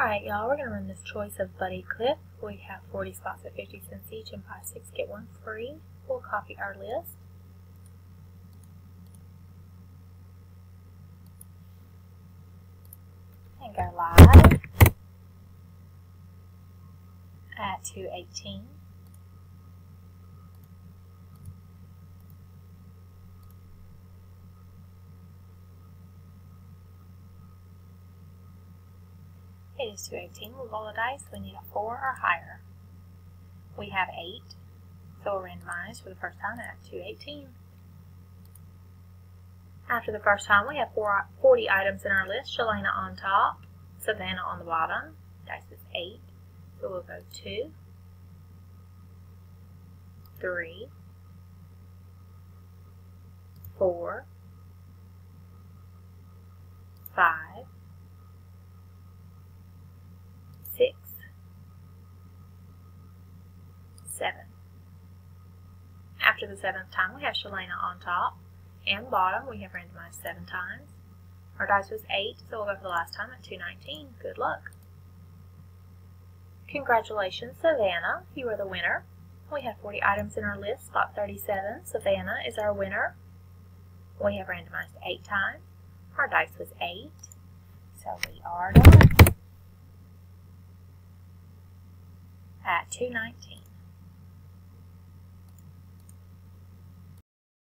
Alright, y'all, we're going to run this choice of Buddy Clip. We have 40 spots at 50 cents each and buy 6 get 1 free. We'll copy our list. And go live at 218. It is 218. We'll roll the dice. We need a 4 or higher. We have 8. So we'll randomize for the first time at 218. After the first time, we have four, 40 items in our list. Shalana on top, Savannah on the bottom. Dice is 8. So we'll go 2, 3, 4, 5, 7. After the seventh time, we have Shalena on top and bottom. We have randomized seven times. Our dice was 8, so we'll go for the last time at 219. Good luck. Congratulations, Savannah. You are the winner. We have 40 items in our list, spot 37. Savannah is our winner. We have randomized 8 times. Our dice was 8, so we are done at 219.